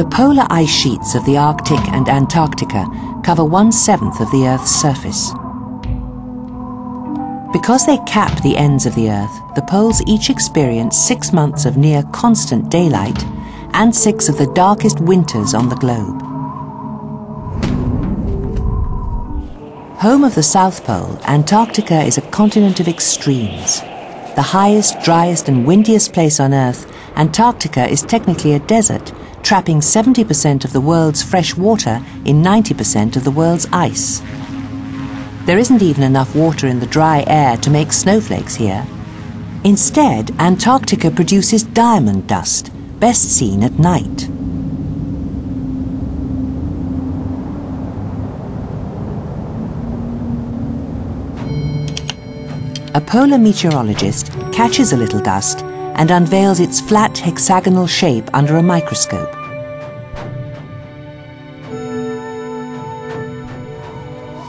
The polar ice sheets of the Arctic and Antarctica cover one-seventh of the Earth's surface. Because they cap the ends of the Earth, the poles each experience six months of near constant daylight and six of the darkest winters on the globe. Home of the South Pole, Antarctica is a continent of extremes. The highest, driest and windiest place on Earth, Antarctica is technically a desert, trapping 70% of the world's fresh water in 90% of the world's ice. There isn't even enough water in the dry air to make snowflakes here. Instead, Antarctica produces diamond dust, best seen at night. A polar meteorologist catches a little dust and unveils its flat hexagonal shape under a microscope.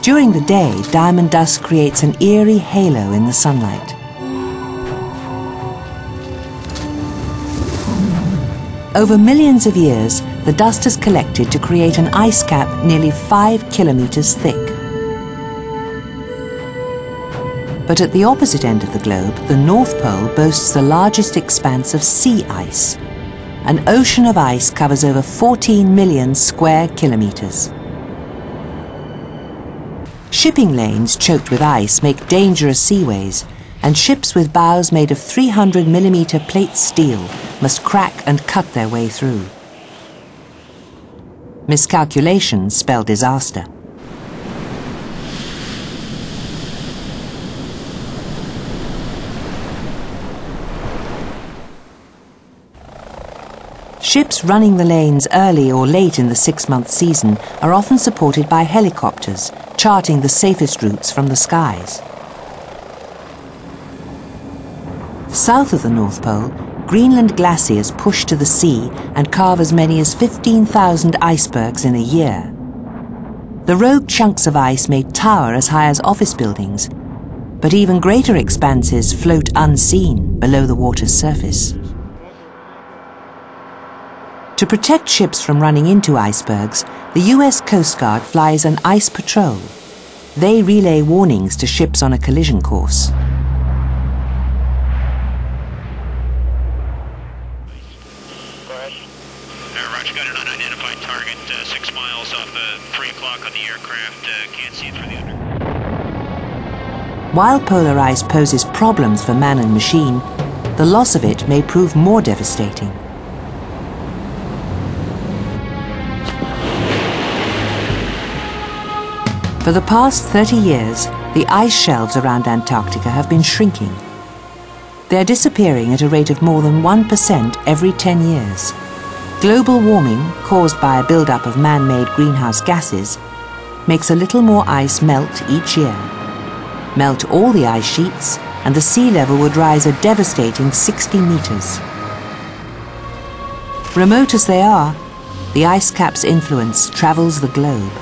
During the day, diamond dust creates an eerie halo in the sunlight. Over millions of years, the dust has collected to create an ice cap nearly five kilometers thick. But at the opposite end of the globe, the North Pole boasts the largest expanse of sea ice. An ocean of ice covers over 14 million square kilometers. Shipping lanes choked with ice make dangerous seaways, and ships with bows made of 300 millimeter plate steel must crack and cut their way through. Miscalculations spell disaster. Ships running the lanes early or late in the six-month season are often supported by helicopters, charting the safest routes from the skies. South of the North Pole, Greenland glaciers push to the sea and carve as many as 15,000 icebergs in a year. The rogue chunks of ice may tower as high as office buildings, but even greater expanses float unseen below the water's surface. To protect ships from running into icebergs, the US Coast Guard flies an ice patrol. They relay warnings to ships on a collision course. Roger, got an unidentified target uh, six miles off the three o'clock on the aircraft. Uh, can't see it through the under. While polar ice poses problems for man and machine, the loss of it may prove more devastating. For the past 30 years, the ice shelves around Antarctica have been shrinking. They're disappearing at a rate of more than 1% every 10 years. Global warming, caused by a buildup of man-made greenhouse gases, makes a little more ice melt each year. Melt all the ice sheets, and the sea level would rise a devastating 60 meters. Remote as they are, the ice cap's influence travels the globe.